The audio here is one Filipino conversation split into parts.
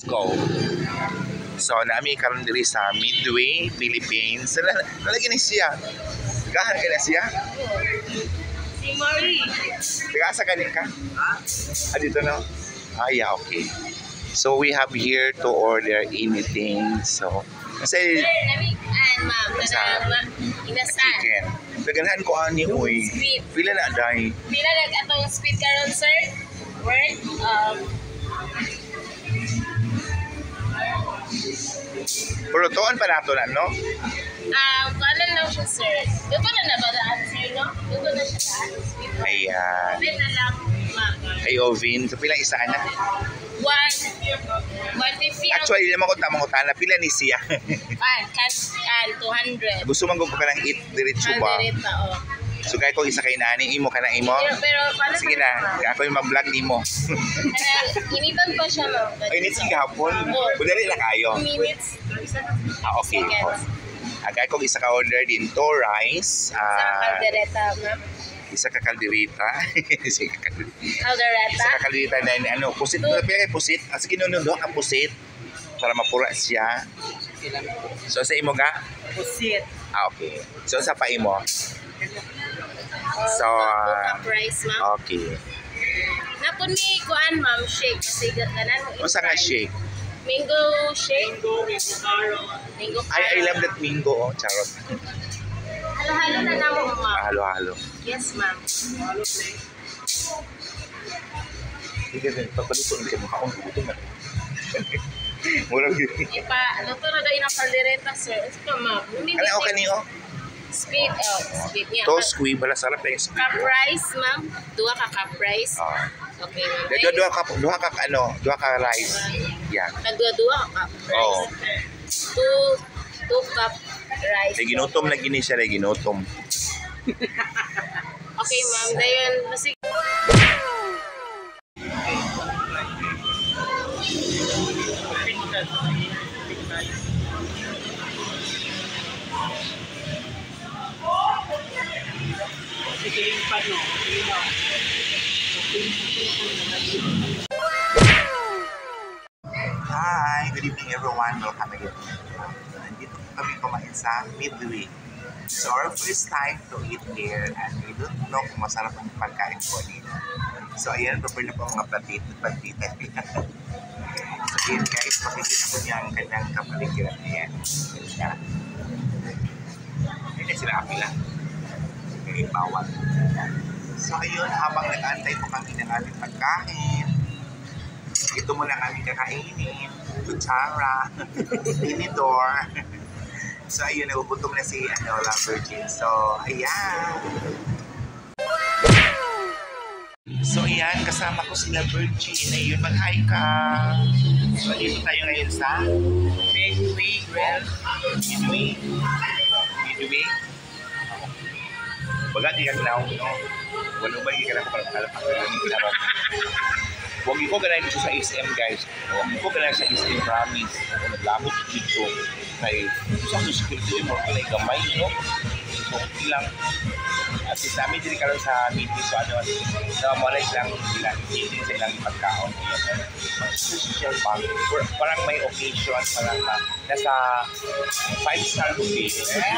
Let's go. So, nami karon diri sa Midway, Philippines. Nala- Nalagi ni siya. Gahan ka na siya? Si Marie. Taga sa galing ka? Ah, dito na? Ah, yeah, okay. So, we have here to order anything. So, kasi nami, an ma'am. Inasal. chicken. Daganahan ko ani, uy. Sweet. Pila na day. Pila nag atong sweet karon, sir? Worth um Pero tuon pa nato na, no? um kanan lang siya, sir. Dito na na ba daan, sir, no? Dito na siya daan. Ayan. Pwede na lang, ma'am. Ay, Ovin. So, pila isa na? One, one fifty Actually, naman ko tamang utana. Pila ni siya. ah, kan, kan, 200. Gusto man ko ka ng eat diretso ba? Kaldereta, oh. So, kaya ko isa kay nani, imo ka na imo. Pero, pero, paano Sige na, ako yung mag-vlog nimo. Initan pa siya, ma'am. Ay, hindi sige hapon. Kudali lang kayo. Two minutes. Ah, okay. Ah, kaya ko isa ka order din to rice. Sa Ah, kaldereta, ma'am. isa ka kalderita. isa ka kalderita. Kaldereta. Isa ka kalderita na ano, pusit. Pila kay pusit. Ah, sige, nuno ang pusit. Para mapura siya. So, sa imo ga? Pusit. Ah, okay. So, sa pa imo? So, uh, ah, price, ma'am. Okay. Napun ni kuan, ma'am, shake. Kasi ganan mo. Unsa nga shake? Mango shake. Mango, mango caro. Mango I, I love that mingo, oh. Charot. Halo-halo na namo, ma'am. halo-halo. Yes, ma'am. Sige, papaluto ng kamukha kong gutom na. Murag yun. Ipa, luto na daw yung kaldereta, sir. Ito, ma'am. Ano ako kanino? Speed, oh, speed niya. To squee, bala sarap eh. Squee. Cup rice, ma'am. Dua ka cup rice. Ah. Okay, ma'am. Dua, dua ka, dua ka, ano, dua ka rice. Yan. Nagdua-dua ka cup rice. Oo. Two, two cup rice. Lagi ginutom na gini siya, lagi ginutom. Okay, ma'am. Dayon, masig... Hi, good evening everyone. Welcome again. Nandito kami kumain sa Midway. So our first time to eat here and we don't know kung masarap ang pagkain po dito. So ayan, prepare na po mga platit, platita. so yun guys, pakikita ko niya ang kanyang kapaligiran niya. Yan. Yan na sila apila. Kaya bawal. So ayun, habang nag-antay po kami ng aming pagkain, ito muna kami kakainin. Kutsara. Tinidor. so, ayun, nagugutom na si ano, La Virgin. So, ayan. So, ayan, kasama ko sila Virgin. Ayun, mag-hi ka. So, dito tayo ngayon sa Midway Grill. Midway. Midway. Baga, di ka ginaw, no? Wala ba yung kailangan ko para kalap ako ng Huwag ko ganahin dito sa SM guys. Huwag ko ganahin sa SM promise. Ako naglabot dito. Kay sa security report ko na gamay, no? Okay lang. At least namin din karon sa meeting so ano, sa na silang ilang meeting sa ilang pagkaon. Social. Or, parang may occasion, parang na, nasa five star buffet. Eh,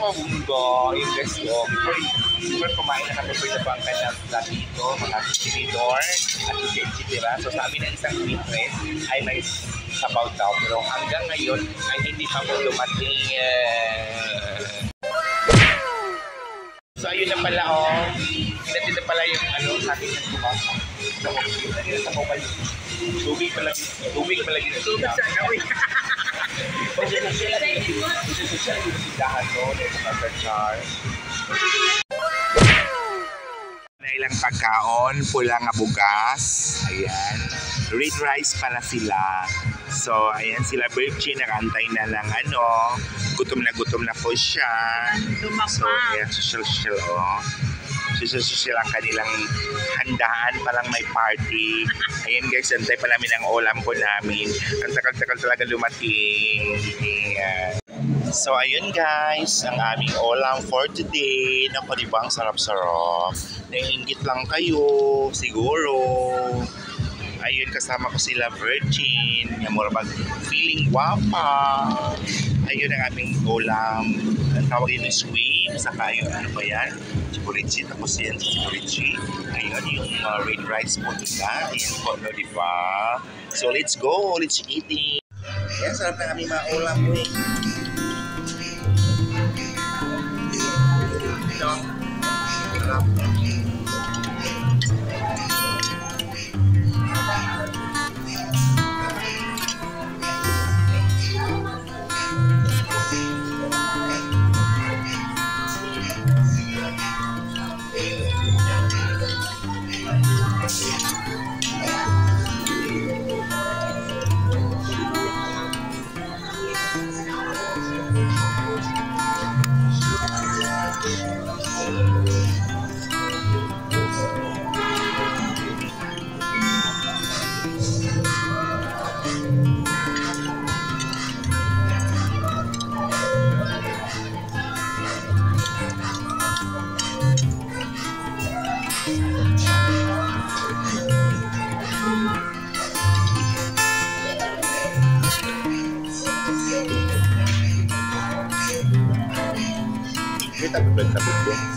mabundo. Yung guys ko. Before, before kumain na kami, pwede pa ang kanyang dito, mga tinidor, at etc. So sa amin ang isang waitress ay may sabaw daw. Pero hanggang ngayon ay hindi pa po dumating. eh. So ayun na pala oh. Dito na pala yung ano sa ating nagbukas. So, yun sa mobile. Tubig pala tubig pala dito. Tubig sa gawin. Kasi sa sila kasi sa sila yung sidahan doon, yung mga perchar. na ilang pagkaon, pula nga bugas, ayan, red rice pala sila. So, ayan sila Virgin, nakantay na lang ano, gutom na gutom na po siya. So, ayan, social social oh. Social social ang kanilang handaan, parang may party. Ayan guys, antay pa namin ang ulam po namin. Ang takal-takal talaga lumating. Ayan. So, ayun guys, ang aming ulam for today. Naku, di ba ang sarap-sarap? Naiingit lang kayo, siguro. Ayun kasama ko sila Virgin. Nga mura bag feeling wapa. Ayun ang aming ulam. Ang tawag yun swim. Saka ayun, ano ba yan? Chiburichi. Tapos yan Chiburichi. Ayun, yung uh, red rice po nila. Ayan po, no, di? So let's go. Let's eating. Yan, sarap na kami mga ulam mo eh. Ito. Sarap. Kita ko lang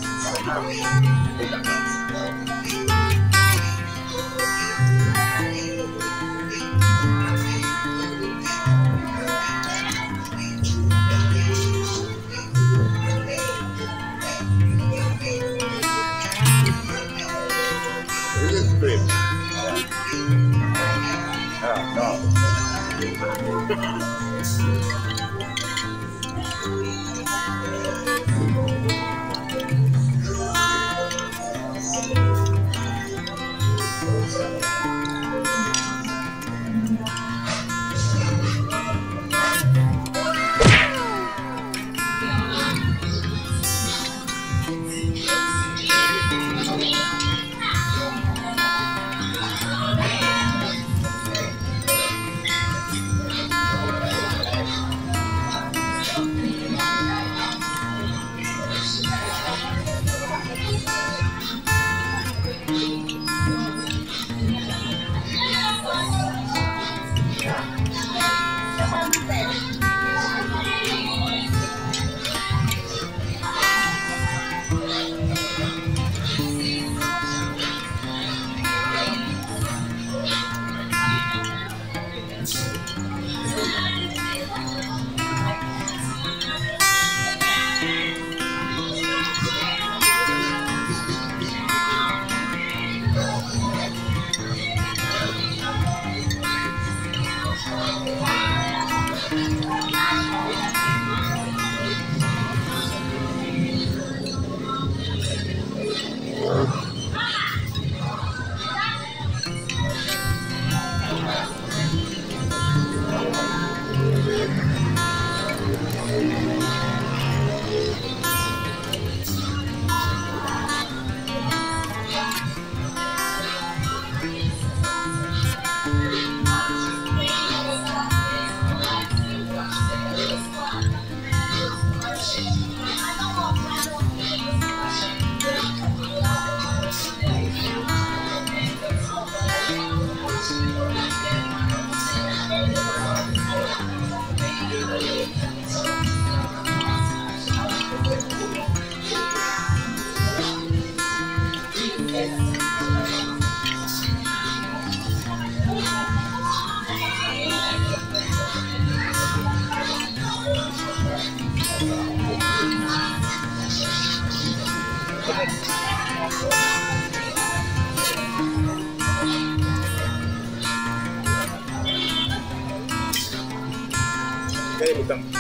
tapos ko. This is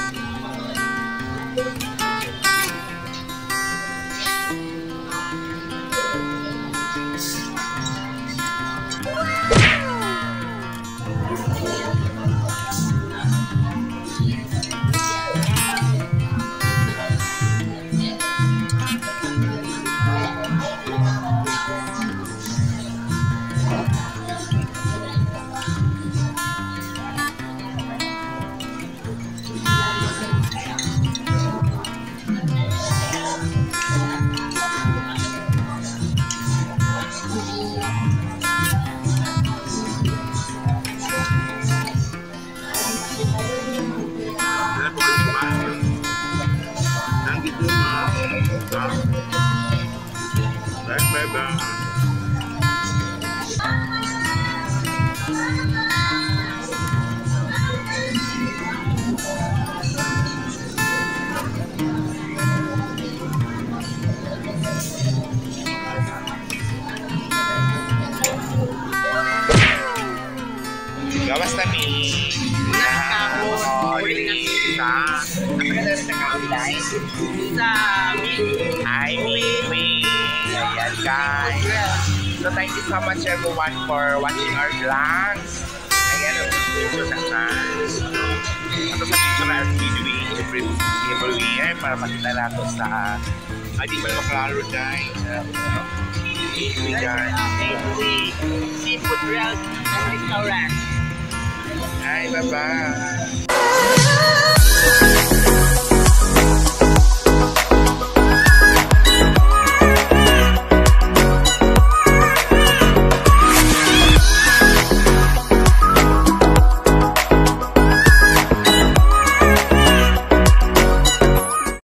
great. Ah, no. Kaya butang. talaga. Gawas na mi. Oo, Liz. ah. Napaganda rin ang kaulay. Guys. So, thank you so much everyone for watching our vlogs. Ayan, ang picture sa guys. Ito sa picture na video every, every year para makita natin sa ay, di ba maklaro, guys? Uh, guys. Bakery, seafood restaurant. Hi, bye-bye.